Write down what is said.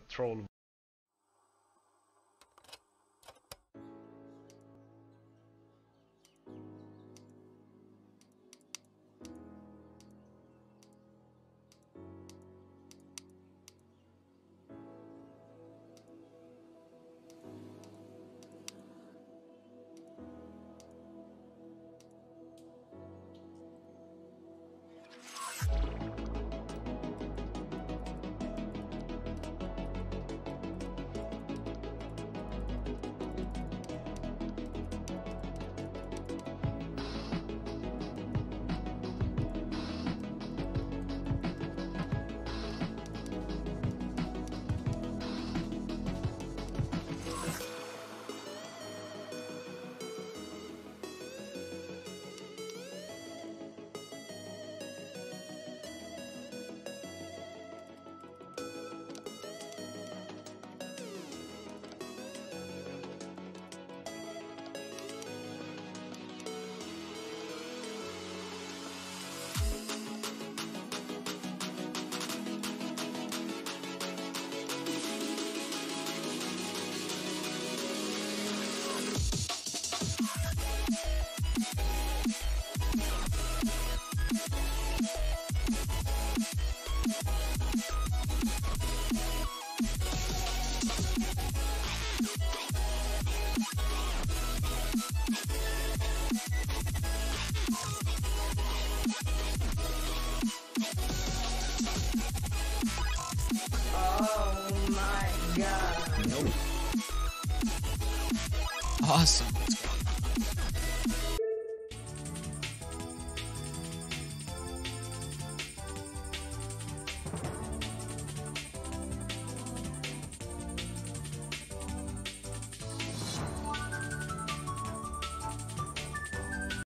troll Oh awesome. Let's go.